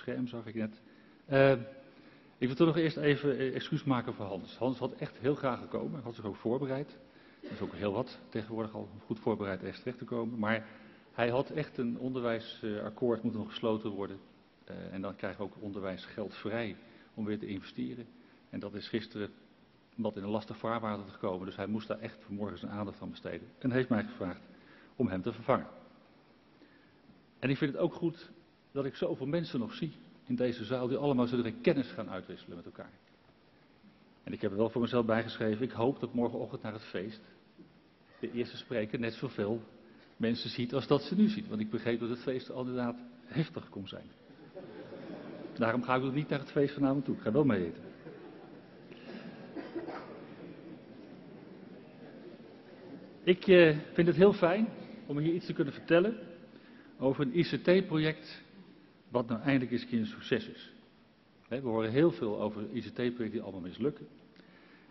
scherm, zag ik net. Uh, ik wil toch nog eerst even eh, excuus maken voor Hans. Hans had echt heel graag gekomen, hij had zich ook voorbereid. Er is ook heel wat tegenwoordig al goed voorbereid ergens terecht te komen. Maar hij had echt een onderwijsakkoord moeten nog gesloten worden. Uh, en dan krijgen we ook onderwijsgeld vrij om weer te investeren. En dat is gisteren wat in een lastig vaarwater gekomen. Dus hij moest daar echt vanmorgen zijn aandacht aan besteden. En heeft mij gevraagd om hem te vervangen. En ik vind het ook goed dat ik zoveel mensen nog zie in deze zaal die allemaal direct kennis gaan uitwisselen met elkaar. En ik heb er wel voor mezelf bijgeschreven, ik hoop dat morgenochtend naar het feest de eerste spreker net zoveel mensen ziet als dat ze nu ziet. Want ik begreep dat het feest inderdaad heftig kon zijn. Daarom ga ik ook niet naar het feest vanavond toe. Ik ga wel mee eten. Ik eh, vind het heel fijn om hier iets te kunnen vertellen over een ICT-project wat nou eindelijk eens een succes is. We horen heel veel over ICT-projecten die allemaal mislukken.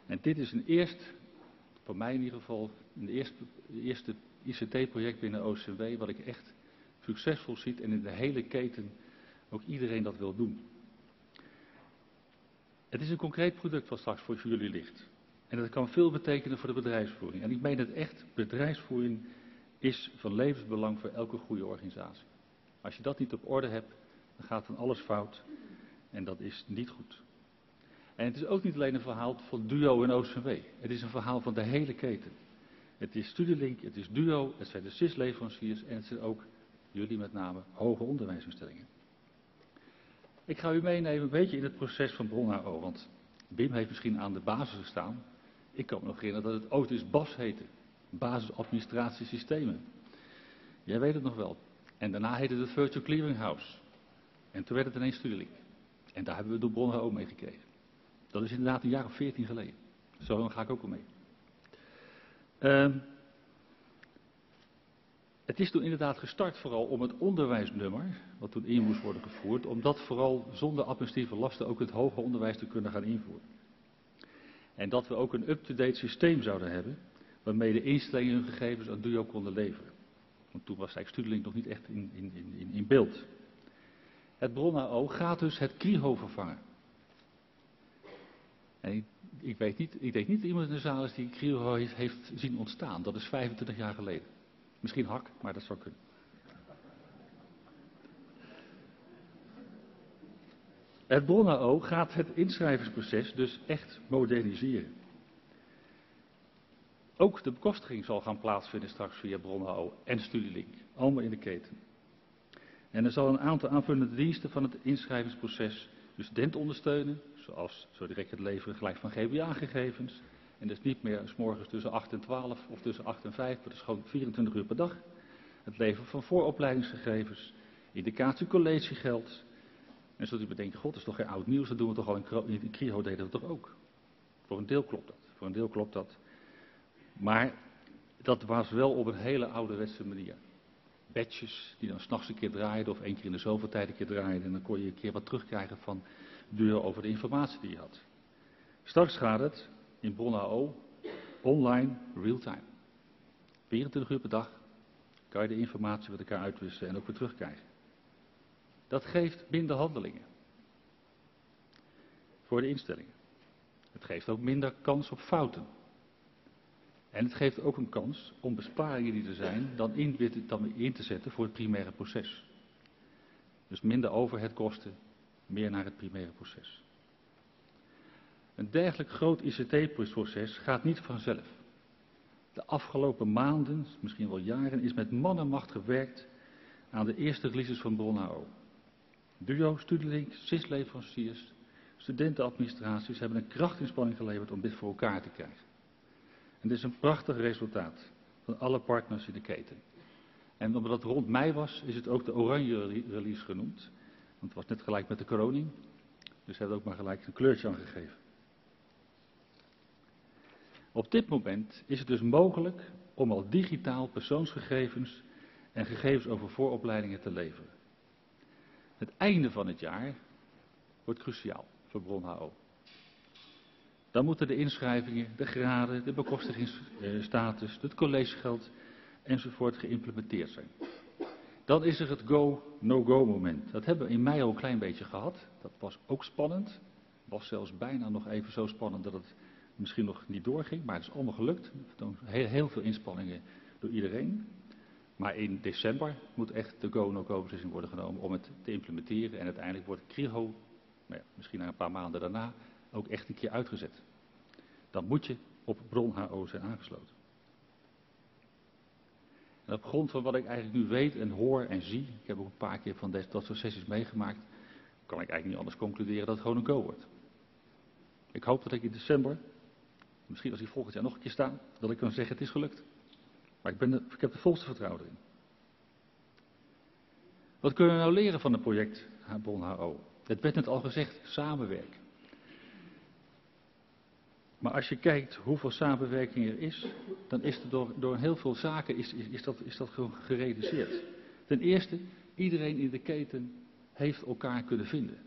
En dit is een eerst, voor mij in ieder geval, een eerste, eerste ICT-project binnen OCW wat ik echt succesvol zie en in de hele keten ook iedereen dat wil doen. Het is een concreet product wat straks voor jullie ligt. En dat kan veel betekenen voor de bedrijfsvoering. En ik meen het echt, bedrijfsvoering is van levensbelang voor elke goede organisatie. Als je dat niet op orde hebt, dan gaat van alles fout. En dat is niet goed. En het is ook niet alleen een verhaal van Duo en OCW. Het is een verhaal van de hele keten. Het is Studielink, het is Duo, het zijn de CIS-leveranciers en het zijn ook jullie met name hoger onderwijsinstellingen. Ik ga u meenemen een beetje in het proces van bron want Wim heeft misschien aan de basis gestaan. Ik kan me nog herinneren dat het ooit eens BAS heette. Basisadministratiesystemen. Jij weet het nog wel. En daarna heette het Virtual Clearing House. En toen werd het ineens Studielink. En daar hebben we door Bron ook mee gekregen. Dat is inderdaad een jaar of veertien geleden. Zo ga ik ook al mee. Uh, het is toen inderdaad gestart vooral om het onderwijsnummer, wat toen in moest worden gevoerd, om dat vooral zonder administratieve lasten ook het hoger onderwijs te kunnen gaan invoeren. En dat we ook een up-to-date systeem zouden hebben, waarmee de instellingen hun gegevens aan DUO konden leveren. Want toen was eigenlijk Studielink nog niet echt in, in, in, in beeld. Het bron gaat dus het CRIHO vervangen. En ik, weet niet, ik denk niet dat iemand in de zaal is die CRIHO heeft, zien ontstaan. Dat is 25 jaar geleden. Misschien hak, maar dat zou kunnen. Het bron gaat het inschrijvingsproces dus echt moderniseren. Ook de bekostiging zal gaan plaatsvinden straks via bron en Studielink. Allemaal in de keten. En er zal een aantal aanvullende diensten van het inschrijvingsproces de student ondersteunen, zoals zo direct het leveren gelijk van GBA-gegevens. En dus niet meer s morgens tussen 8 en 12 of tussen 8 en 5, maar dat is gewoon 24 uur per dag. Het leveren van vooropleidingsgegevens, indicatie collegegeld. En zult u bedenken, god, dat is toch geen oud nieuws, dat doen we toch al in, in CRIHO deden we toch ook. Voor een deel klopt dat, voor een deel klopt dat. Maar dat was wel op een hele ouderwetse manier badges die dan s'nachts een keer draaiden of één keer in de zoveel tijd een keer draaiden. En dan kon je een keer wat terugkrijgen van deur over de informatie die je had. Straks gaat het in Bron AO online real-time. 24 uur per dag kan je de informatie met elkaar uitwisselen en ook weer terugkrijgen. Dat geeft minder handelingen voor de instellingen. Het geeft ook minder kans op fouten. En het geeft ook een kans om besparingen die er zijn dan in, dan in te zetten voor het primaire proces. Dus minder overheadkosten, meer naar het primaire proces. Een dergelijk groot ICT-proces gaat niet vanzelf. De afgelopen maanden, misschien wel jaren, is met man en macht gewerkt aan de eerste releases van BronAO. Duo, Studielink, SIS-leveranciers, studentenadministraties hebben een krachtinspanning geleverd om dit voor elkaar te krijgen. En dit is een prachtig resultaat van alle partners in de keten. En omdat het rond mei was, is het ook de oranje release genoemd. Want het was net gelijk met de kroning. Dus hebben ook maar gelijk een kleurtje aan gegeven. Op dit moment is het dus mogelijk om al digitaal persoonsgegevens en gegevens over vooropleidingen te leveren. Het einde van het jaar wordt cruciaal voor Bron HO. Dan moeten de inschrijvingen, de graden, de bekostigingsstatus, het collegegeld enzovoort geïmplementeerd zijn. Dan is er het go-no-go moment. Dat hebben we in mei al een klein beetje gehad. Dat was ook spannend. Was zelfs bijna nog even zo spannend dat het misschien nog niet doorging. Maar het is allemaal gelukt. Heel, heel veel inspanningen door iedereen. Maar in december moet echt de go-no-go beslissing worden genomen om het te implementeren. En uiteindelijk wordt CRIHO, nou misschien na een paar maanden daarna, ook echt een keer uitgezet. Dan moet je op bron HO zijn aangesloten. En op grond van wat ik eigenlijk nu weet en hoor en zie, ik heb ook een paar keer van dat soort sessies meegemaakt, kan ik eigenlijk niet anders concluderen dat het gewoon een go wordt. Ik hoop dat ik in december, misschien als ik volgend jaar nog een keer sta, dat ik kan zeggen het is gelukt. Maar ik, ben ik heb de volste vertrouwen erin. Wat kunnen we nou leren van het project Bron HO? Het werd net al gezegd, samenwerken. Maar als je kijkt hoeveel samenwerking er is, dan is er door, door heel veel zaken is, is, dat, is dat gereduceerd. Ten eerste, iedereen in de keten heeft elkaar kunnen vinden.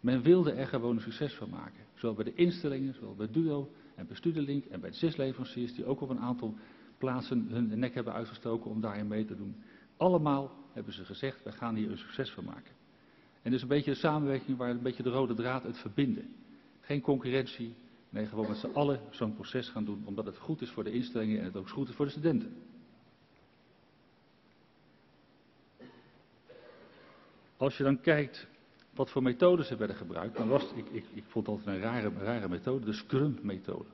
Men wilde er gewoon een succes van maken. Zowel bij de instellingen, zowel bij Duo en bij Studielink en bij de zes leveranciers die ook op een aantal plaatsen hun nek hebben uitgestoken om daarin mee te doen. Allemaal hebben ze gezegd, wij gaan hier een succes van maken. En dus een beetje de samenwerking waar een beetje de rode draad het verbinden. Geen concurrentie, nee gewoon met z'n allen zo'n proces gaan doen, omdat het goed is voor de instellingen en het ook goed is voor de studenten. Als je dan kijkt wat voor methodes er werden gebruikt, dan was ik, ik, ik vond altijd een rare, rare methode, de Scrum-methode.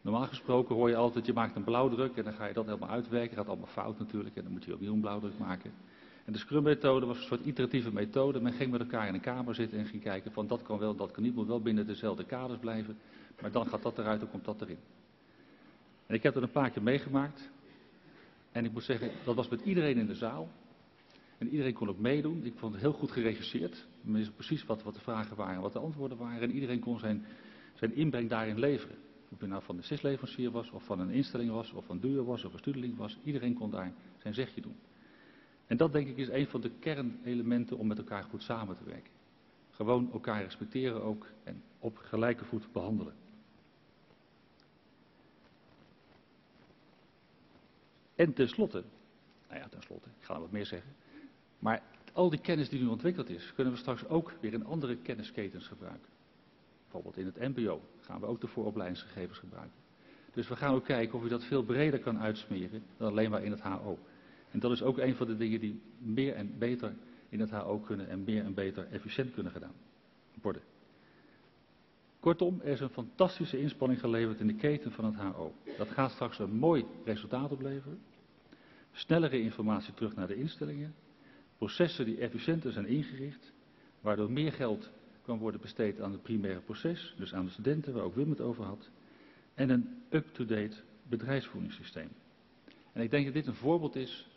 Normaal gesproken hoor je altijd, je maakt een blauwdruk en dan ga je dat helemaal uitwerken. Gaat allemaal fout natuurlijk en dan moet je opnieuw een blauwdruk maken. En de Scrum-methode was een soort iteratieve methode. Men ging met elkaar in een kamer zitten en ging kijken van dat kan wel, dat kan niet, moet wel binnen dezelfde kaders blijven. Maar dan gaat dat eruit, dan komt dat erin. En ik heb dat een paar keer meegemaakt. En ik moet zeggen, dat was met iedereen in de zaal. En iedereen kon ook meedoen. Ik vond het heel goed geregisseerd. Men wist precies wat, wat de vragen waren en wat de antwoorden waren. En iedereen kon zijn, zijn inbreng daarin leveren. Of je nou van de CIS-leverancier was, of van een instelling was, of van duur was, of een studieling was. Iedereen kon daar zijn zegje doen. En dat denk ik is een van de kernelementen om met elkaar goed samen te werken. Gewoon elkaar respecteren ook en op gelijke voet behandelen. En tenslotte, nou ja, tenslotte, ik ga er wat meer zeggen. Maar al die kennis die nu ontwikkeld is, kunnen we straks ook weer in andere kennisketens gebruiken. Bijvoorbeeld in het MBO gaan we ook de vooropleidingsgegevens gebruiken. Dus we gaan ook kijken of je dat veel breder kan uitsmeren dan alleen maar in het HO. En dat is ook een van de dingen die meer en beter in het HO kunnen en meer en beter efficiënt kunnen gedaan worden. Kortom, er is een fantastische inspanning geleverd in de keten van het HO. Dat gaat straks een mooi resultaat opleveren. Snellere informatie terug naar de instellingen. Processen die efficiënter zijn ingericht, waardoor meer geld kan worden besteed aan het primaire proces, dus aan de studenten, waar ook Wim het over had. En een up-to-date bedrijfsvoeringssysteem. En ik denk dat dit een voorbeeld is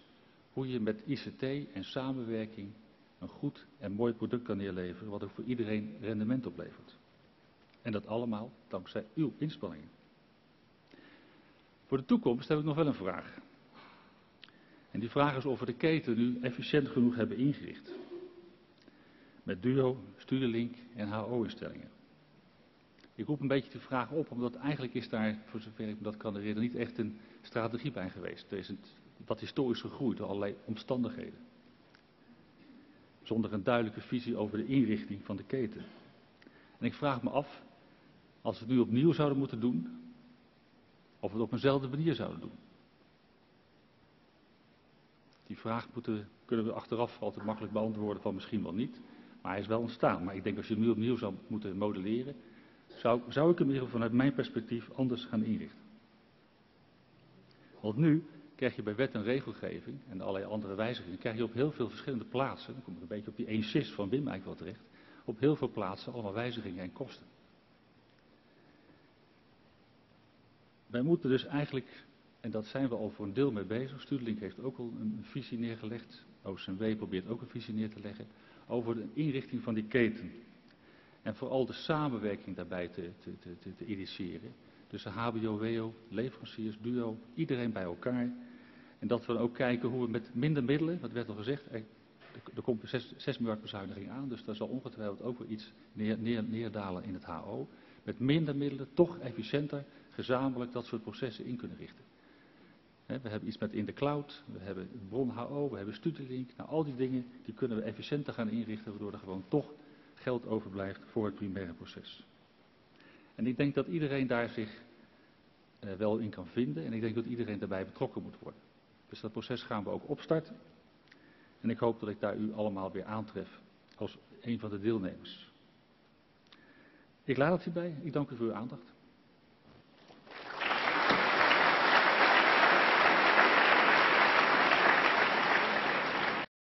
hoe je met ICT en samenwerking een goed en mooi product kan neerleveren, wat ook voor iedereen rendement oplevert. En dat allemaal dankzij uw inspanningen. Voor de toekomst heb ik nog wel een vraag. En die vraag is of we de keten nu efficiënt genoeg hebben ingericht. Met Duo, Studielink en HO-instellingen. Ik roep een beetje de vraag op, omdat eigenlijk is daar, voor zover ik me dat kan herinneren, niet echt een strategie bij geweest. Wat historisch gegroeid door allerlei omstandigheden. Zonder een duidelijke visie over de inrichting van de keten. En ik vraag me af, als we het nu opnieuw zouden moeten doen, of we het op eenzelfde manier zouden doen. Die vraag moeten, kunnen we achteraf altijd makkelijk beantwoorden van misschien wel niet. Maar hij is wel ontstaan. Maar ik denk als je hem nu opnieuw zou moeten modelleren, zou, zou ik hem in vanuit mijn perspectief anders gaan inrichten. Want nu krijg je bij wet en regelgeving en allerlei andere wijzigingen, krijg je op heel veel verschillende plaatsen, dan kom ik een beetje op die 1 cis van Wim eigenlijk wel terecht, op heel veel plaatsen allemaal wijzigingen en kosten. Wij moeten dus eigenlijk, en dat zijn we al voor een deel mee bezig, Studelink heeft ook al een visie neergelegd, OCMW probeert ook een visie neer te leggen, over de inrichting van die keten. En vooral de samenwerking daarbij te, te, te, te initiëren. Tussen HBO, WO, leveranciers, duo, iedereen bij elkaar. En dat we dan ook kijken hoe we met minder middelen, wat werd al gezegd, er, er komt 6, 6 miljard bezuiniging aan, dus daar zal ongetwijfeld ook weer iets neer, neer, neerdalen in het HO. Met minder middelen toch efficiënter, gezamenlijk dat soort processen in kunnen richten. we hebben iets met in de cloud, we hebben bron HO, we hebben Studielink. Nou, al die dingen die kunnen we efficiënter gaan inrichten, waardoor er gewoon toch geld overblijft voor het primaire proces. En ik denk dat iedereen daar zich uh, wel in kan vinden en ik denk dat iedereen daarbij betrokken moet worden. Dus dat proces gaan we ook opstarten. En ik hoop dat ik daar u allemaal weer aantref als een van de deelnemers. Ik laat het hierbij. Ik dank u voor uw aandacht.